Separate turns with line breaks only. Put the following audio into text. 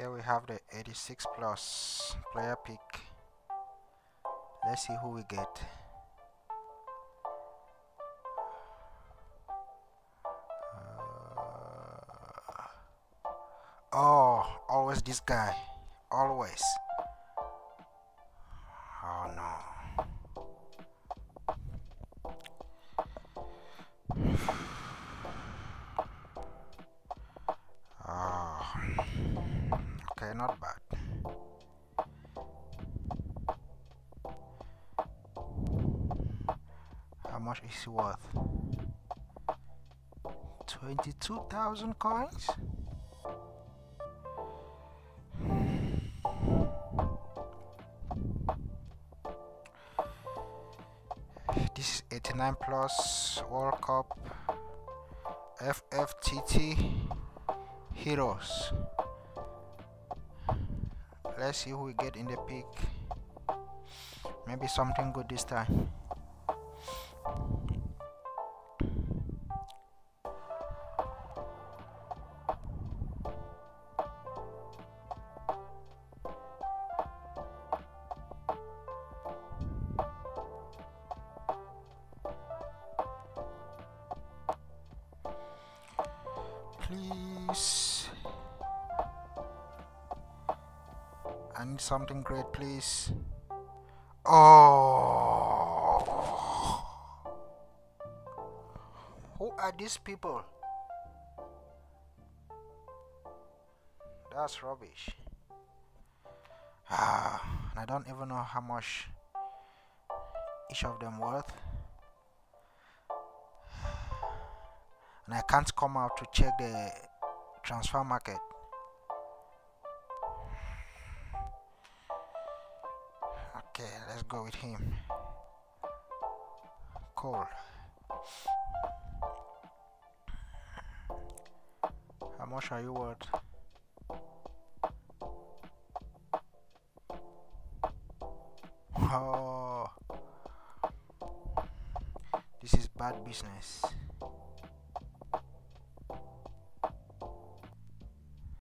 here we have the 86 plus player pick. Let's see who we get. Uh, oh always this guy. Always. Oh no. Oh okay not bad. How much is he worth? 22,000 coins? This is 89 plus World Cup FFTT Heroes let's see who we get in the pick. Maybe something good this time. Please I need something great please. Oh. Who are these people? That's rubbish. Ah I don't even know how much each of them worth. And I can't come out to check the transfer market okay let's go with him. Cool how much are you worth? Oh. This is bad business